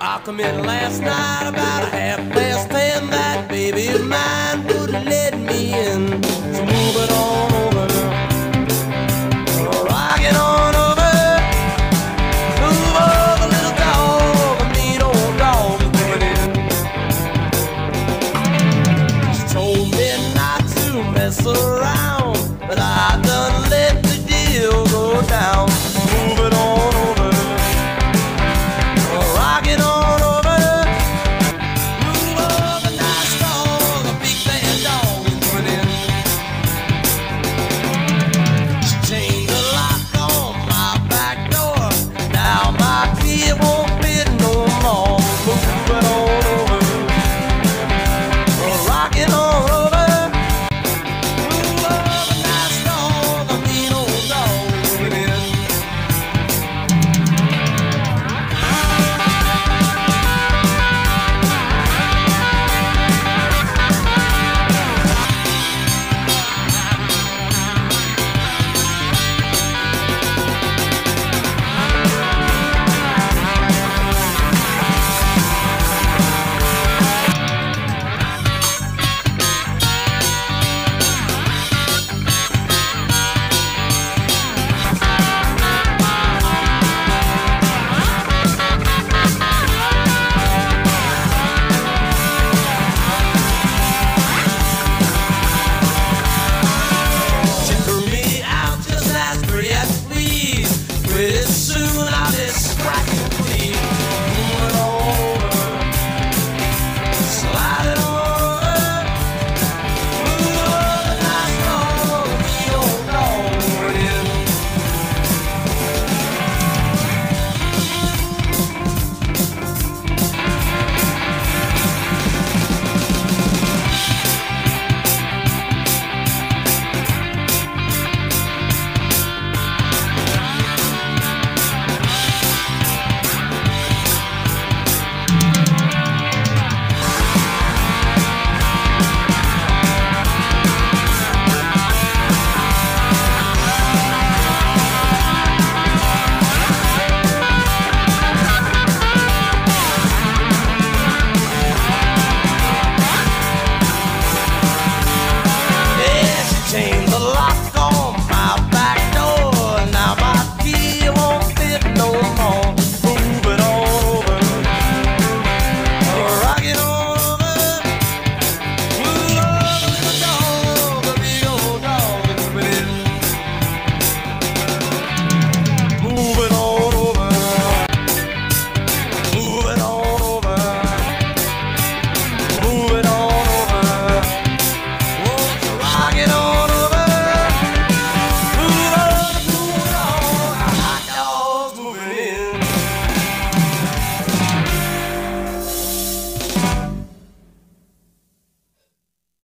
I come in last night about a half past ten. That baby of mine would have let me in. So move it on over now. Rock it on over. Move over, little dog. A mean old dog is coming in. She told me not to mess around, Now my won't fit no more.